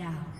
Down.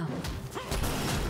Down.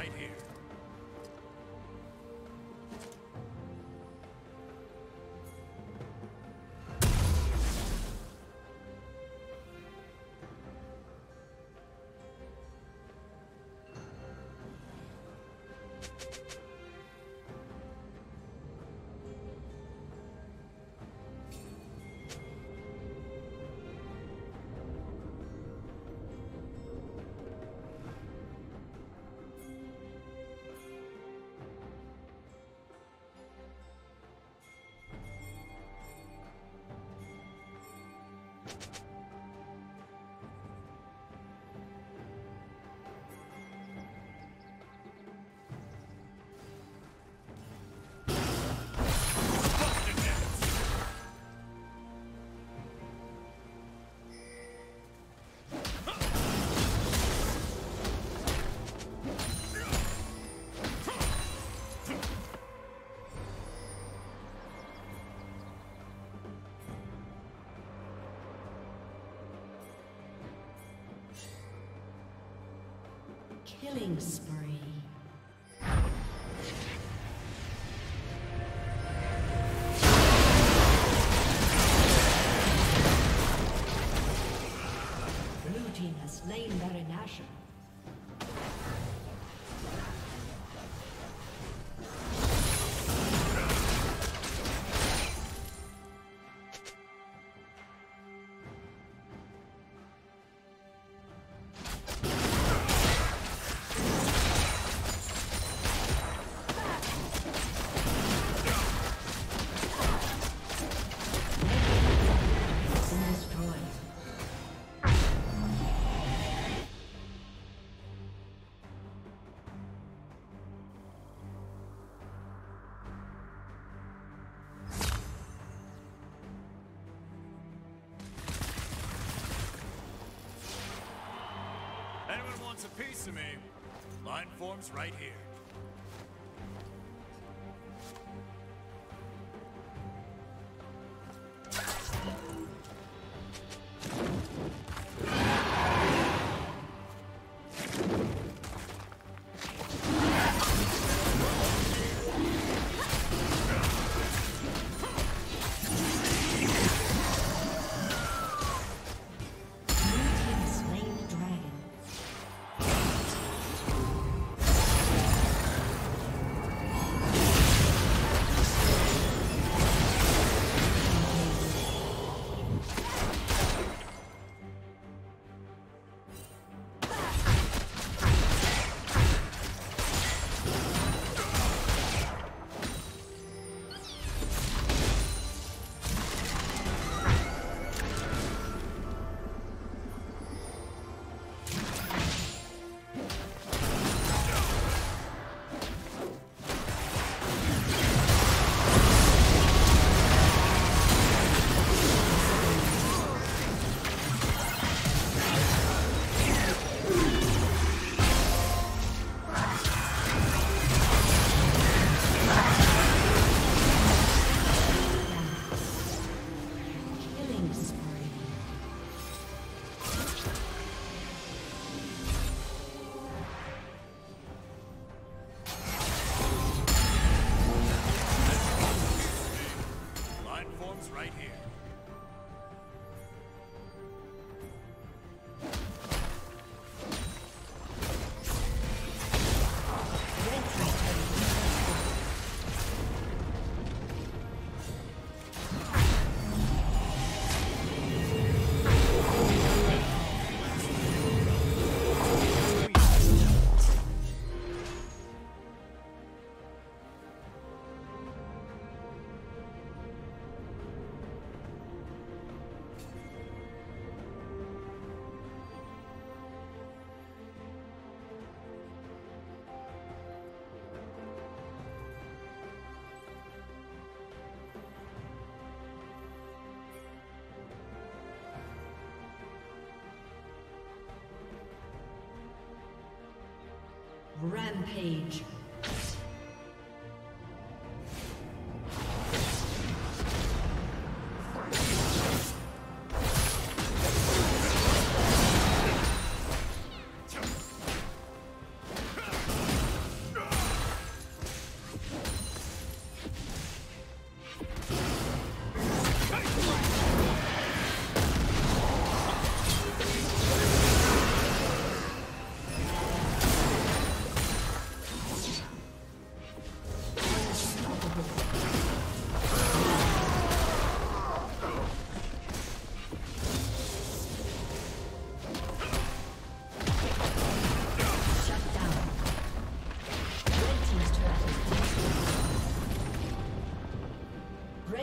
right here. Killing spree. Wants a piece of me? Line forms right here. Rampage.